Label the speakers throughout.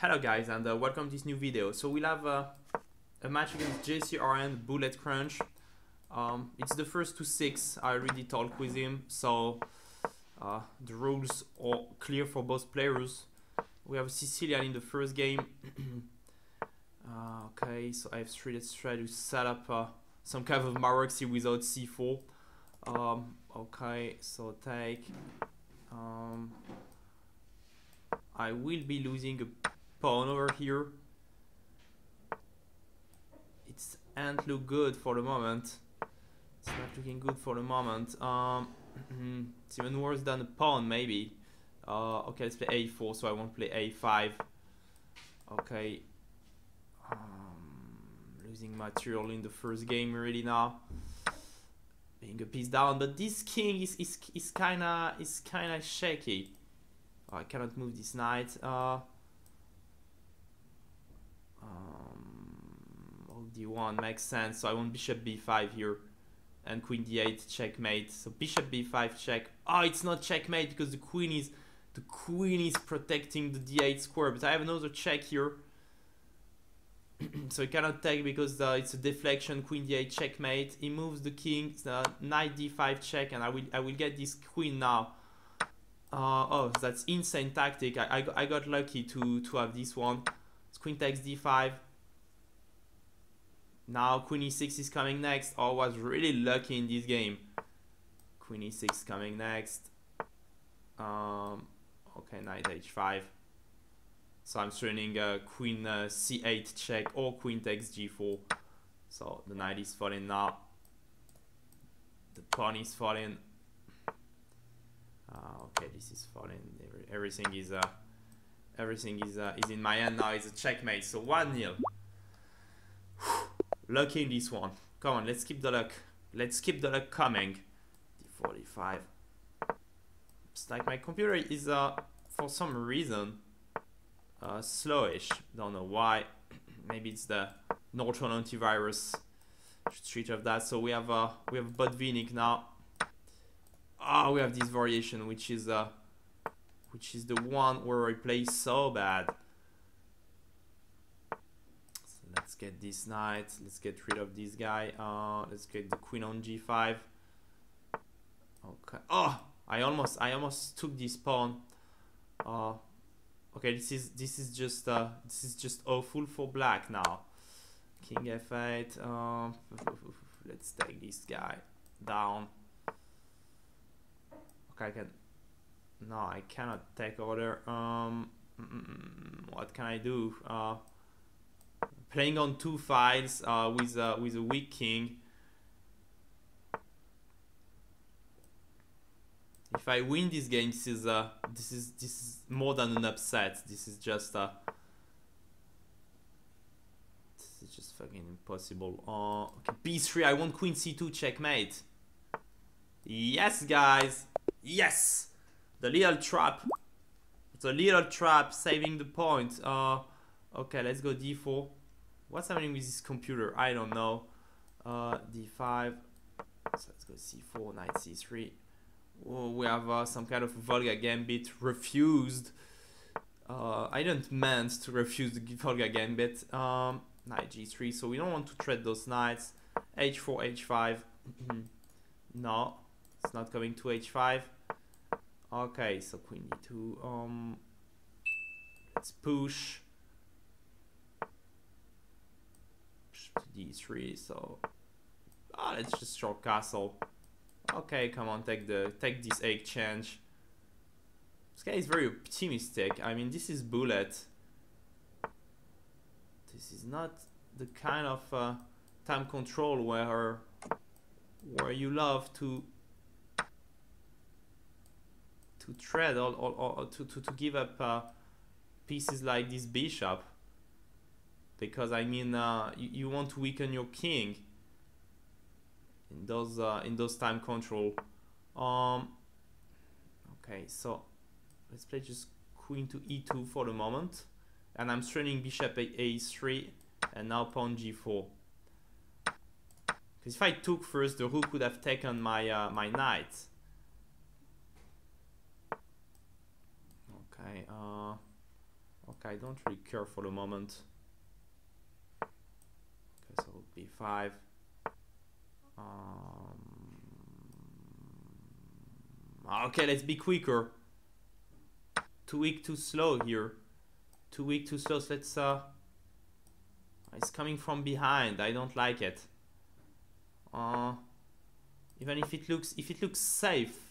Speaker 1: Hello guys and uh, welcome to this new video. So we'll have uh, a match against JCRN Bullet Crunch. Um, it's the first to six. I already talked with him, so uh, the rules are clear for both players. We have Sicilian in the first game. Uh, okay, so I have three. Let's try to set up uh, some kind of Maroczy without c4. Um, okay, so take. Um, I will be losing a pawn over here. It ain't look good for the moment. It's not looking good for the moment. Um, it's even worse than a pawn maybe. Uh, okay, let's play a4, so I won't play a5. Okay. Um, losing material in the first game already now. Being a piece down, but this king is is, is kinda is kinda shaky. Oh, I cannot move this knight. Uh, d1 makes sense. So I want bishop b5 here. And queen d8 checkmate. So bishop b5 check. Oh, it's not checkmate because the queen is the queen is protecting the d8 square. But I have another check here. so he cannot take because uh, it's a deflection. Queen d8 checkmate. He moves the king. Uh, knight d5 check, and I will I will get this queen now. Uh, oh, that's insane tactic. I, I, I got lucky to to have this one. It's queen takes d5. Now queen e6 is coming next. I was really lucky in this game. Queen e6 coming next. Um, okay, knight h5. So I'm turning uh, queen uh, c8 check or queen takes g4. So the knight is falling now. The pawn is falling. Uh, okay, this is falling. Everything is uh, everything is uh, is in my hand now. It's a checkmate. So one nil. Lucky in this one. Come on, let's keep the luck. Let's keep the luck coming. D45. It's like my computer is, uh, for some reason, uh, slowish. Don't know why. Maybe it's the Norton antivirus. Should treat of that. So we have, uh, we have Botvinnik now. Ah, oh, we have this variation, which is, uh, which is the one where I play so bad let's get this knight let's get rid of this guy uh let's get the queen on g5 okay. Oh i almost i almost took this pawn. Uh okay this is this is just uh this is just awful for black now. King f8 um let's take this guy down. Okay i can no i cannot take order. Um mm, mm, mm, what can i do? Uh playing on two files uh, with uh, with a weak king. If I win this game, this is uh, this is this is more than an upset. This is just uh, this is just fucking impossible. Uh, okay, b3. I want queen c2 checkmate. Yes, guys. Yes, the little trap. The little trap saving the point. Uh, okay, let's go d4. What's happening with this computer? I don't know. Uh, d5. So let's go c4, knight c3. Oh, we have uh, some kind of Volga gambit refused. Uh, I didn't meant to refuse the Volga gambit. Um, knight g3. So we don't want to trade those knights. h4, h5. no, it's not coming to h5. Okay, so queen d2. Um, let's push. D3 so ah, let's just short castle. Okay come on take the take this exchange this guy is very optimistic. I mean this is bullet. This is not the kind of uh, time control where where you love to to tread or, or, or to, to, to give up uh, pieces like this bishop because I mean uh, you, you want to weaken your king in those uh, in those time control. Um okay so let's play just queen to e2 for the moment. And I'm straining bishop a3 and now pawn g4 because if I took first the rook would have taken my uh, my knight. Okay uh okay, I don't really care for the moment. B5. Um, okay, let's be quicker. Too weak, too slow here. Too weak, too slow. So let's. Uh, it's coming from behind. I don't like it. Uh, even if it looks, if it looks safe,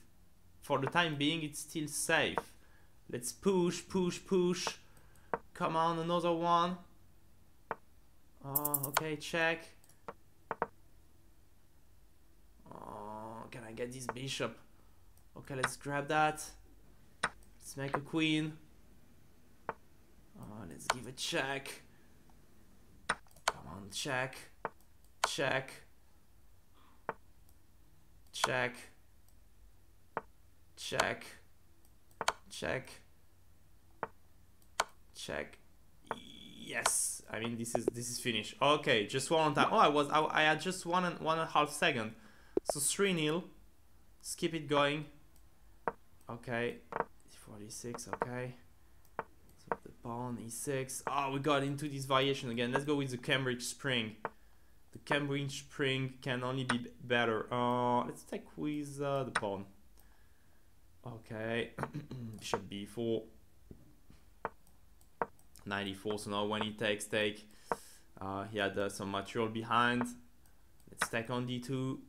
Speaker 1: for the time being, it's still safe. Let's push, push, push. Come on, another one. Oh, okay, check. Oh, can I get this bishop? Okay, let's grab that. Let's make a queen. Oh, let's give a check. Come on, check. Check. Check. Check. Check. Check. Yes. I mean, this is this is finished. Okay, just one time. Oh, I was I, I had just one and one and a half second. So three nil. Let's keep it going. Okay. 46. Okay. So the pawn e6. Oh, we got into this variation again. Let's go with the Cambridge Spring. The Cambridge Spring can only be better. Uh, let's take with uh, the pawn. Okay, bishop b4. 94, so now when he takes take, uh, he had uh, some material behind. Let's take on d2.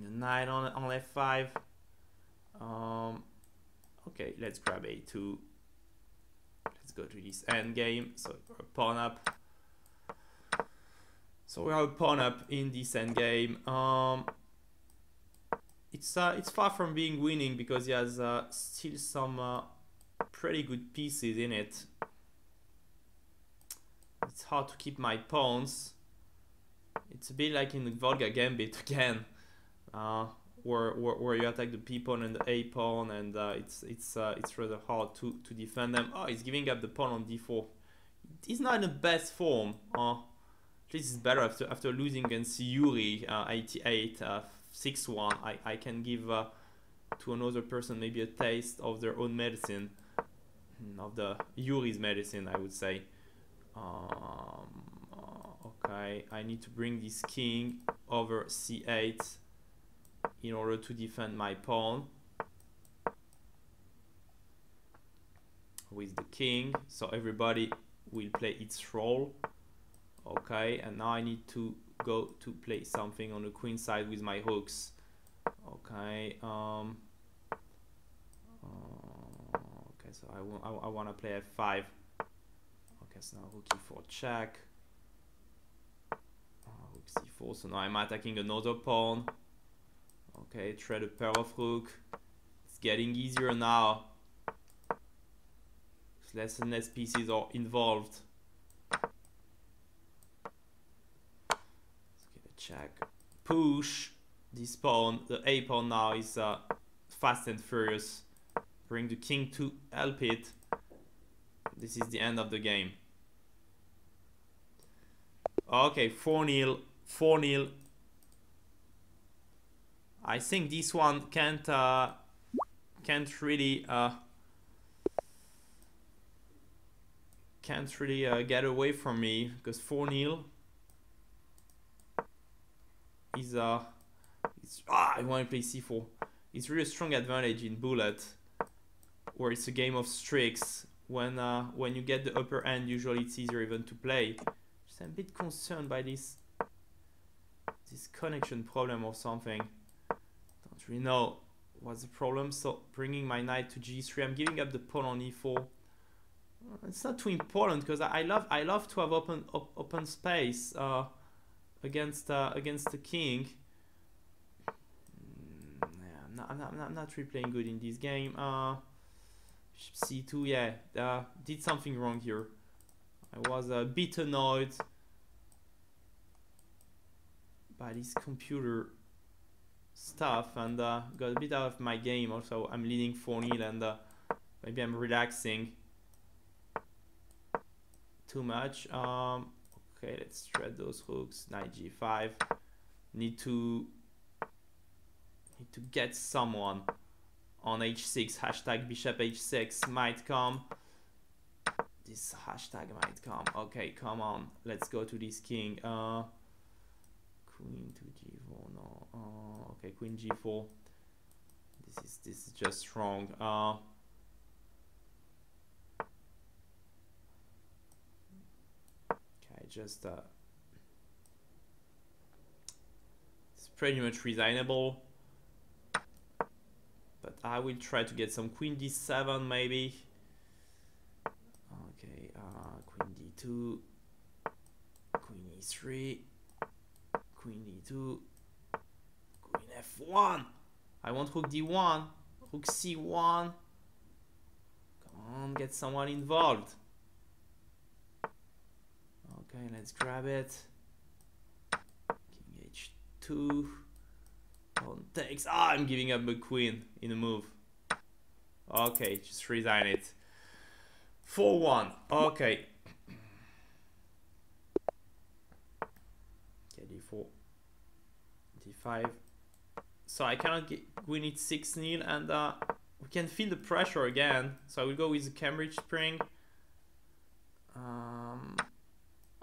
Speaker 1: Knight on, on f5. Um, okay, let's grab a2. Let's go to this end game. So pawn up. So we have a pawn up in this end game. Um, it's uh, it's far from being winning because he has uh, still some uh, pretty good pieces in it. It's hard to keep my pawns. It's a bit like in the Volga Gambit again, uh, where, where, where you attack the p pawn and the a pawn, and uh, it's it's uh, it's rather hard to to defend them. Oh, he's giving up the pawn on d4. He's not in the best form. Uh, least it's better after after losing against Yuri uh, 88 uh, 6-1. I I can give uh, to another person maybe a taste of their own medicine, hmm, of the Yuri's medicine, I would say. Um, okay, I need to bring this king over c8 in order to defend my pawn with the king. So everybody will play its role. Okay, and now I need to go to play something on the queen side with my hooks. Okay. Um, uh, okay, so I, I, I want to play f5. Okay, so now rook e4 check. Uh, rook c4. So now I'm attacking another pawn. Okay, a pair of rook. It's getting easier now. Less and less pieces are involved. Let the check. Push this pawn. The a pawn now is uh, fast and furious. Bring the king to help it. This is the end of the game. Okay, 4-0. 4-0. I think this one can't uh, can't really uh, can't really uh, get away from me because 4-0 is uh it's ah I want to play c4. It's really a strong advantage in bullet where it's a game of streaks. When uh when you get the upper end usually it's easier even to play. Just I'm a bit concerned by this this connection problem or something. Don't really know what's the problem. So bringing my knight to g3, I'm giving up the pawn on e4. It's not too important because I love I love to have open op open space. Uh, against uh, against the king. Mm, yeah, I'm not, I'm not, I'm not really playing good in this game. Uh, c2, yeah, uh, did something wrong here. I was a bit annoyed by this computer stuff and uh, got a bit out of my game. Also, I'm leading 4-0 and uh, maybe I'm relaxing too much. Um, Okay, let's thread those hooks. Knight g5. Need to need to get someone on h6. Hashtag bishop h6 might come. this hashtag might come. Okay, come on. Let's go to this king. Uh, queen to g4. No. Uh, okay, queen g4. This is this is just wrong. Uh, okay, just uh, it's pretty much resignable. But I will try to get some queen d7 maybe. Okay, uh, queen d2, queen e3, queen d2, queen f1. I want rook d1, rook c1. Come on, get someone involved. Okay, let's grab it. King h2. Pawn takes. Ah, I'm giving up the queen in a move. Okay, just resign it. 4-1. Okay. Okay, d4. d5. So I cannot get win it 6 0 and uh, we can feel the pressure again. So I will go with the Cambridge Spring. Um,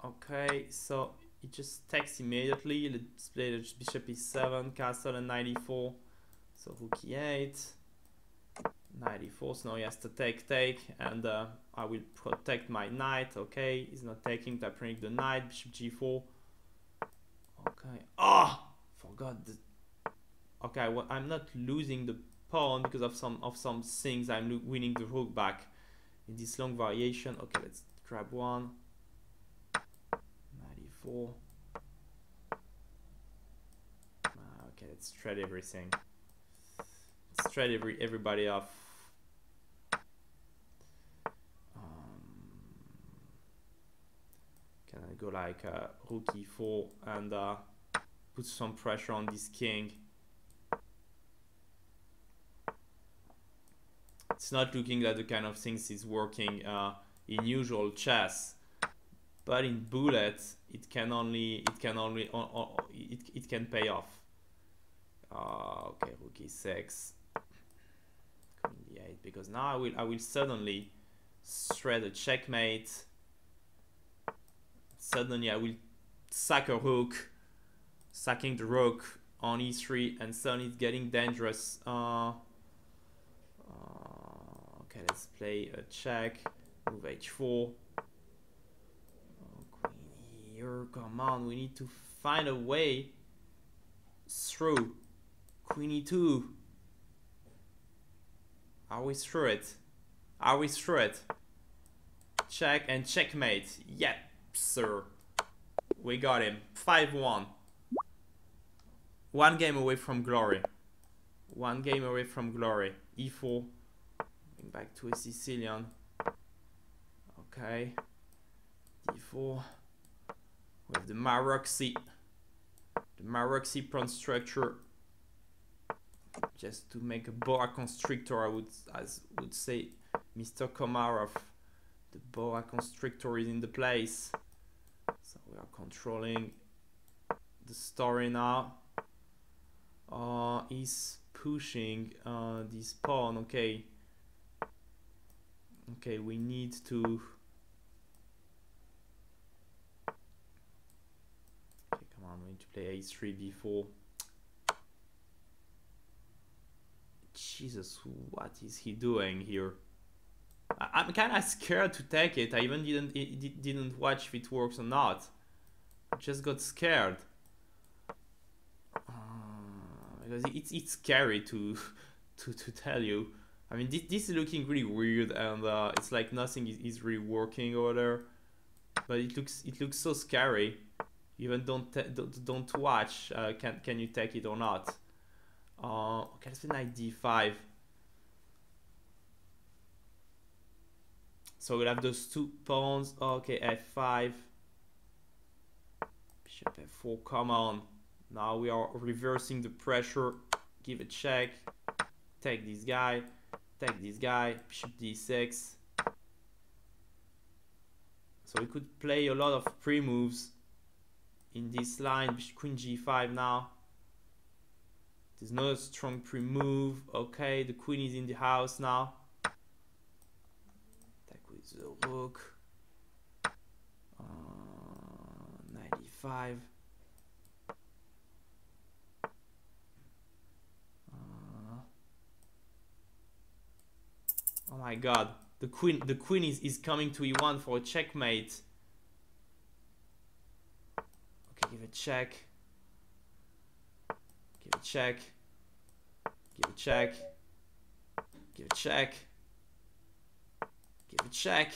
Speaker 1: okay, so it just takes immediately. Let's play the bishop e7, castle and 94. So rook e8. 94, so now he has to take, take, and uh, I will protect my knight, okay, he's not taking, I bring the knight, bishop g4, okay, oh, forgot the, okay, well, I'm not losing the pawn because of some, of some things, I'm winning the rook back. In this long variation, okay, let's grab one, 94, ah, okay, let's trade everything, let's trade every, everybody off, Can I go like uh, rook e4 and uh, put some pressure on this king? It's not looking like the kind of things is working uh, in usual chess, but in bullet it can only it can only it it can pay off. Uh, okay, rook e6, queen d8 because now I will I will suddenly thread a checkmate suddenly I will sack a rook, sacking the rook on e3, and suddenly it's getting dangerous. Uh, okay, let's play a check, move h4. Oh, queen here, come on, we need to find a way through. Queen e2. Are we through it? Are we through it? Check and checkmate. Yep sir. We got him. 5-1. One game away from glory. One game away from glory. E4. Back to a Sicilian. Okay. D4. With the Maroczy. The Maroczy pawn structure. Just to make a boa constrictor, I would, as would say Mr. Komarov. The boa constrictor is in the place. So we are controlling the story now. Uh, is pushing uh, this pawn. Okay. Okay, we need to. Okay, come on, we need to play a3 b4. Jesus, what is he doing here? I'm kind of scared to take it. I even didn't didn't watch if it works or not. I just got scared uh, because it's it's scary to to to tell you. I mean, this, this is looking really weird, and uh, it's like nothing is, is really working over there. But it looks it looks so scary. Even don't don't, don't watch. Uh, can can you take it or not? Uh, okay, let's play knight d5. So we'll have those two pawns. Okay, f5. Bishop f4, come on. Now we are reversing the pressure. Give a check. Take this guy. Take this guy. Bishop d6. So we could play a lot of pre-moves in this line. Queen g5 now. There's no strong pre-move. Okay, the queen is in the house now Take with the rook. Uh, 95. Oh my god. The queen the queen is, is coming to e1 for a checkmate. Okay, give a check. Give a check. Give a check. Give a check. Give a check.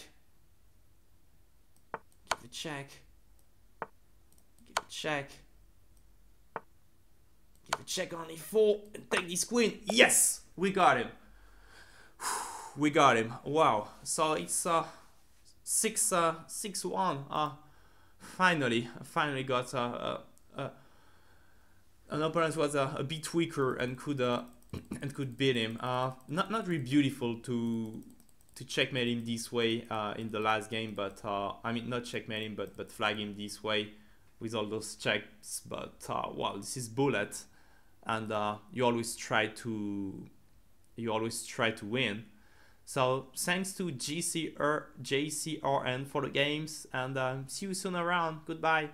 Speaker 1: Give a check. Give a check. Give a check on e4 and take this queen. Yes! We got him. We got him. Wow. So it's uh six uh six one. Uh finally finally got uh, uh, uh an opponent was uh, a bit weaker and could uh and could beat him. Uh not not really beautiful to to checkmate him this way uh, in the last game, but uh, I mean not checkmate him, but but flag him this way with all those checks. But uh, well, this is bullet, and uh, you always try to you always try to win. So thanks to GCR, JCRN for the games, and uh, see you soon around. Goodbye.